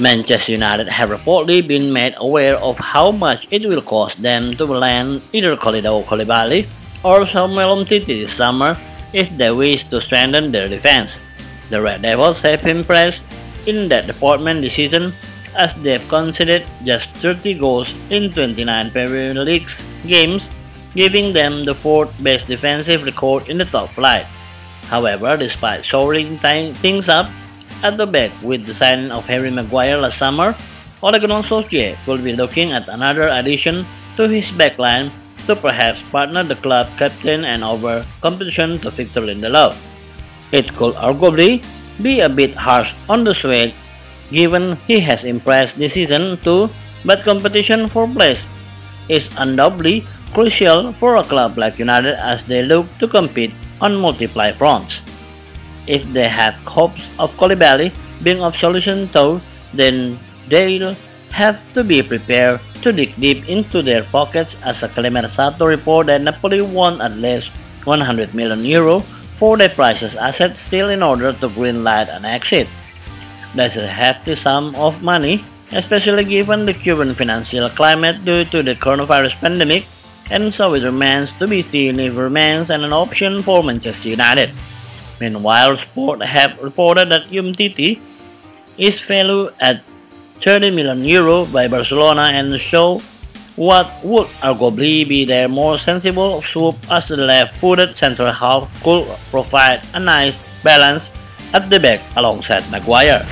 Manchester United have reportedly been made aware of how much it will cost them to land either Kalidou Koulibaly or Samuel Umtiti this summer if they wish to strengthen their defense. The Red Devils have impressed in that department this season as they've conceded just 30 goals in 29 Premier League games, giving them the fourth best defensive record in the top flight. However, despite shoring things up at the back with the signing of Harry Maguire last summer, Ole Gunnar Solskjaer could be looking at another addition to his backline to perhaps partner the club captain and over competition to Victor Lindelof. It could arguably be a bit harsh on the Swede given he has impressed this season too, but competition for place is undoubtedly crucial for a club like United as they look to compete on multiple fronts. If they have hopes of Koulibaly being of solution though, then they'll have to be prepared to dig deep into their pockets as a Calciomercato report that Napoli won at least 100 million euro for their priceless assets still in order to greenlight an exit. That's a hefty sum of money, especially given the Cuban financial climate due to the coronavirus pandemic, and so it remains to be seen if it remains an option for Manchester United. Meanwhile, Sport have reported that Umtiti is valued at 30 million euro by Barcelona and show what would arguably be their more sensible swoop as the left-footed central half could provide a nice balance at the back alongside Maguire.